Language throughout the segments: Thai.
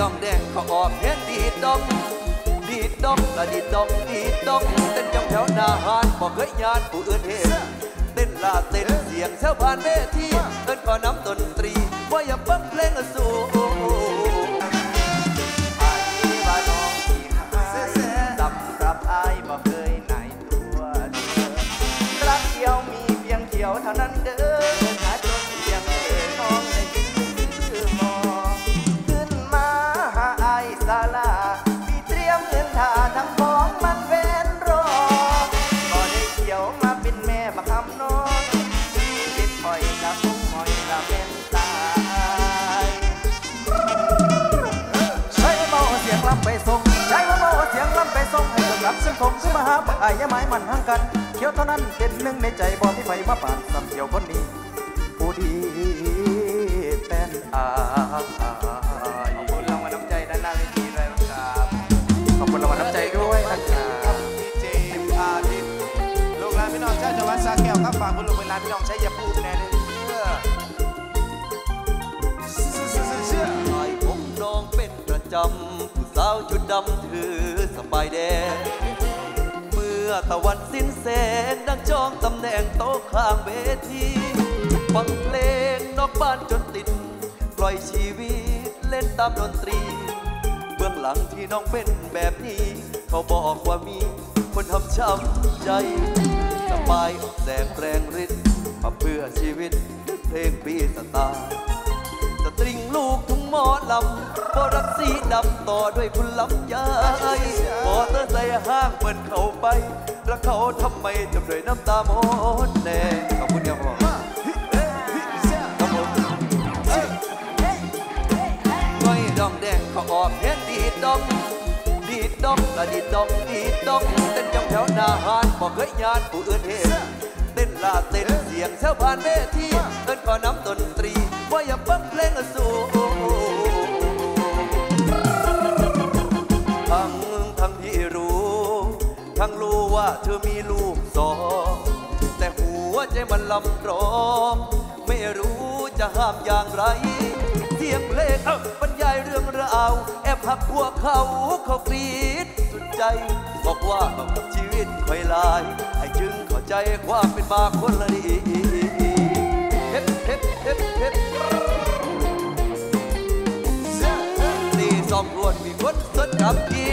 ดองแดงเขาออกเฮ็ดดีดอง ดีดองละดีดองดีดองเต้นจังแถวหน้าหานบอกเคยยานผู้อื่นเห็นเต้นลาเต้นเสียงแถวผ่านเวทีเต้นขอน้ำดนตรีว่าอย่าฟังเพลงสู่ สียงผมขึ้นมาหาบักไอ้ยาไม้มันห่างกัน เขียวเท่านั้นเป็นหนึ่งในใจบ่ที่ไฟมาป่านสำเดียวคนนี้ผู้ดีเป็นอายขอบคุณรางวัลน้ำใจด้านหน้าเวทีเลยครับขอบคุณรางวัลน้ำใจด้วยนะครับพี่เจมส์อาทิตย์ลูกหลานพี่น้องชาวจังหวัดสระแก้วครับฝากคุณลูกเวลานพี่น้องใช้ยาพูดแน่เลยเด้อเชื่อไอ้ผมน้องเป็นประจำผู้สาวชุดดำถือสบายแดงเมื่อ ตะวันสิ้นแสงดังจองตำแหน่งโต๊ะข้างเวทีฟังเพลงนอกบ้านจนติด ปล่อยชีวิตเล่นตามดนตรี เบื้องหลังที่น้องเป็นแบบนี้ เขาบอกว่ามี คนทำช้ำใจสบายออกแสงแรงฤทธิ์มาเพื่อชีวิตเพลงปีสตาร์ ตริงลูกทุ่งหมอลำพอรักสีดำต่อด้วยคุณลำยายมอเตอร์ไซค์ห้างเปิดเขาไปแล้วเขาทำไมจำด้วยน้ำตาหมดแดงขอบคุณครับผมครับผมก้อยดองแดงเขาออกเฮ็ดดีดดองดีดองละดีดองดีดองเต้นจังแถวหน้าหานบอกเคยยานผู้อื่นเห็น ลาเต้นเสียงแถวผ่านเวทีเอิ้นก็น้ำดนตรีว่าอย่าฟังเพลงสู่ทั้งทั้งที่รู้ ทั้งรู้ว่าเธอมีลูกสองแต่หัวใจมันลำร้องไม่รู้จะห้ามอย่างไรเสียงเพลงบรรยายเรื่องราวแอบหักพวกเขาเขากรีดสุดใจ บอกว่าชีวิตค่อยลาย ให้จึงเข้าใจความเป็นมาคนละดีเฮ็ดเฮ็ดเฮ็ดเฮ็ดตีสองรวนมีคนสดกับพี่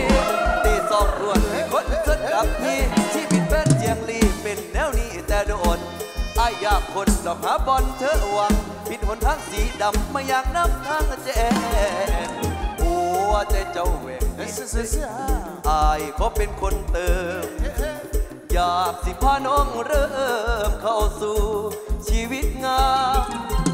ตีสองรวนมีคนสดกับพี่ชีวิตเป็นเจียงลีเป็นแนวนี้แต่โดนอายอยากคนดอกหาบอลเธอหวังผิดหนทางสีดำมาอยากน้ำทางแจ้งหัวใจเจ้าแหวกอายขอเป็นคนเติม อยากสิพาน้องเริ่มเข้าสู่ ชีวิตงาม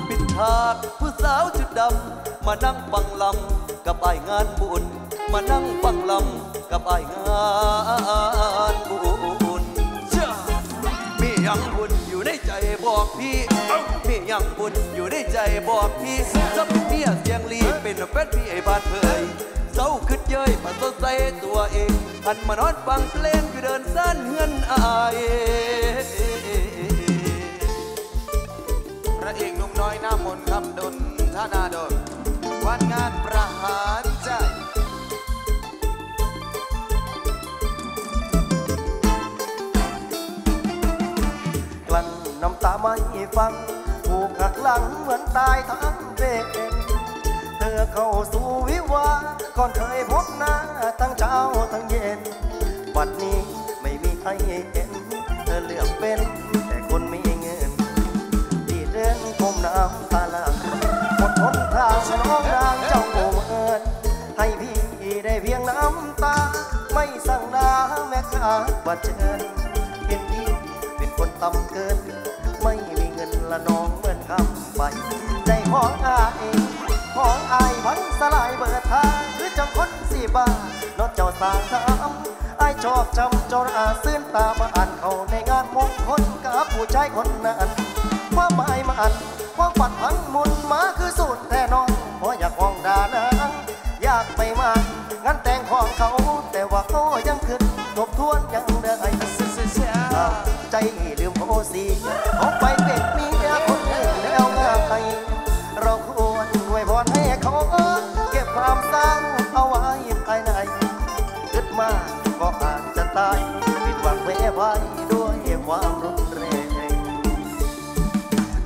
ปิดทากผู้สาวจุดดำ มานั่งฟังลำกับไอายงานบุญ มานั่งฟังลำกับไอายงานบุญเชื่อมียังบุญอยู่ในใจบอกพี่มียังบุญอยู่ในใจบอกพี่สับเพียเสียงลีเป็นแฟนพี่ไอ้บ้านเผย เศร้าขึ้นเย้ยมาสดใสตัวเองหันมานอนฟังเพลงอยู่เดินสั้นเฮือนอายพระเอกนุ่มน้อยหน้ามนคำดนท่านาดนวันงานประหารใจกลั้นน้ำตาไม่ฟังถูกหักหลังเหมือนตายทั้งเป็น เธอเข้าสู่วิวาก่อนเคยพบหน้าทั้งเช้าทั้งเย็น วันนี้ไม่มีใครเห็น เธอเลือกเป็นแต่คนไม่เงินที่เดินก้มน้ำตาลางหมดหนทางสนองนางเจ้าโอเอิญให้พี่ได้เพียงน้ำตา ไม่สั่งดาแม่ค้าว่าเชิญเห็นพี่เป็นคนต่ำเกิน ไม่มีเงินละน้อง จังคนสีบ้านอเจ้าสร้างทำอชอบจำจนอาซื่นตามาอ่านเขาในงานมงคลกับผู้ชายคนนั้นความหมายมาอันความฝันพังมุนมาคือสูตรแท่น้องเพราะอยากห้องดานาง ผิดหวังแพ้ไว้ด้วยความรุนแรง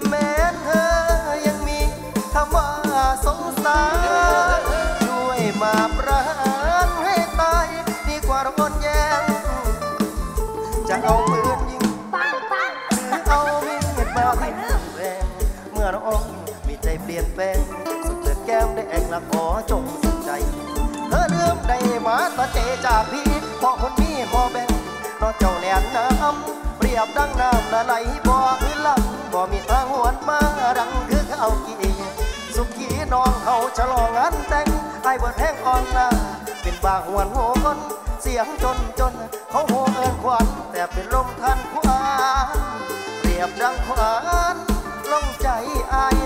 แม้เธอยังมีคำว่าสงสารช่วยมาประหารให้ตายดีกว่าร้อนแย่งจะเอาปืนยิงปังปังหรือเอามีดมาให้แรงเมื่อน้องมีใจเปลี่ยนแปลงสุดเลือดแก้มได้แอกละขอจงสนใจ เธอเลื่อมได้มาตาเจจากพี่พราะคนนี้พอแบ่ง นอกเจ้าแหลนน้ำเปรียบดังน้ำละไหลบ่อคือลำบ่มีทางหวนมาดังคือข้าวกีสุขีน้องเขาฉลองงานแต่งไอ้เบิดแห้งอ่อนหน้าเป็นบาหวนโหนเสียงจนจน เขาโหเอินควันแต่เป็นลมทันควานเปรียบดังควานลงใจอาย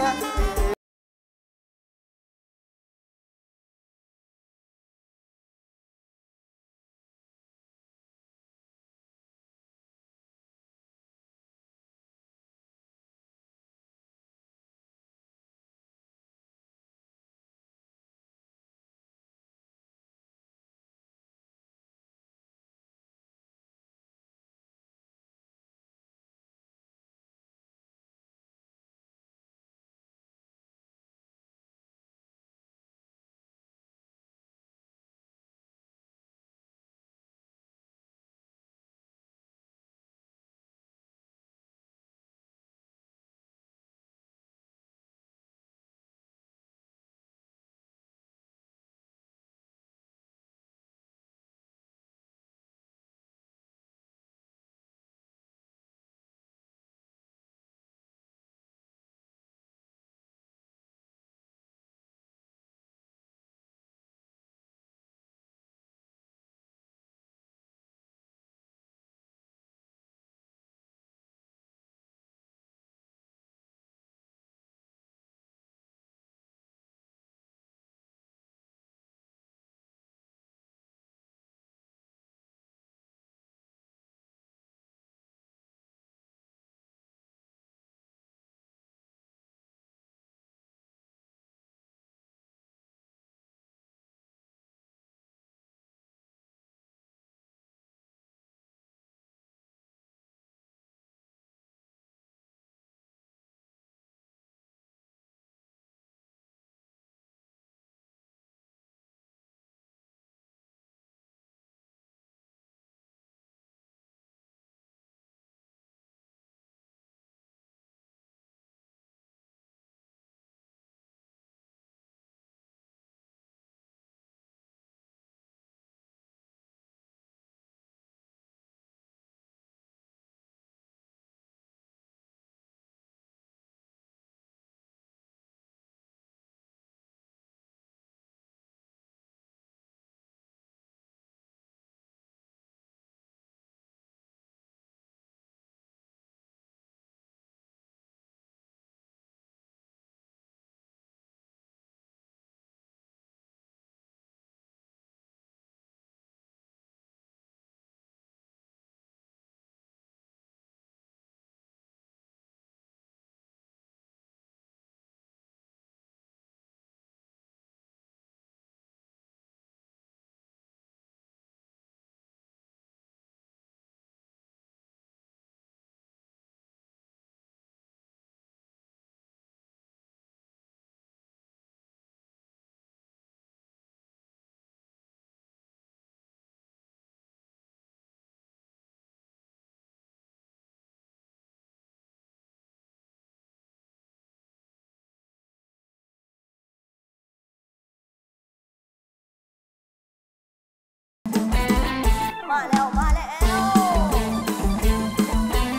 มาแล้วมาแล้ว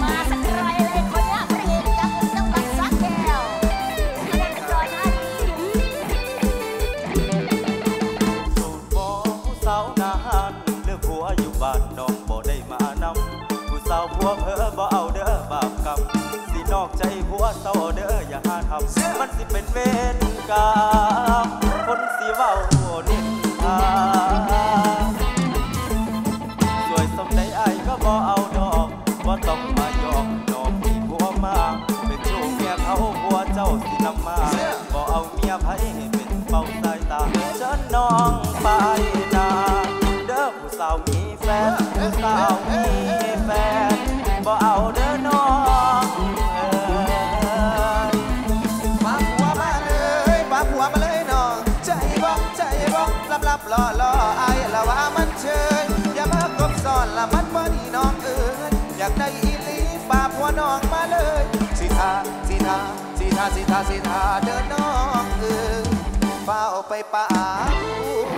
มาสักไรเลยคนเนี้ยพระเอกจากจังหวัดสระแก้วมาได้จอยท่าดีสูตรขอผู้สาวนานเลือกผัวอยู่บ้านน้องบ่ได้มานำผู้สาวผัวเพ้อบ่เอาเด้อบาปกรรมสินอกใจผัวเศร้าเด้ออย่าหาทำมันสิเป็นเวรกรรม ล่อล่อไอ้ละว่ามันเชยอย่ามากบซ้อนละมันบ่ดีน้องเอ้ยอยากได้อีลีป่าพัวน้องมาเลยสิทาสิทาสิทาสิทาสิทาเดินน้องเอ้ยเฝ้าไปป่ากู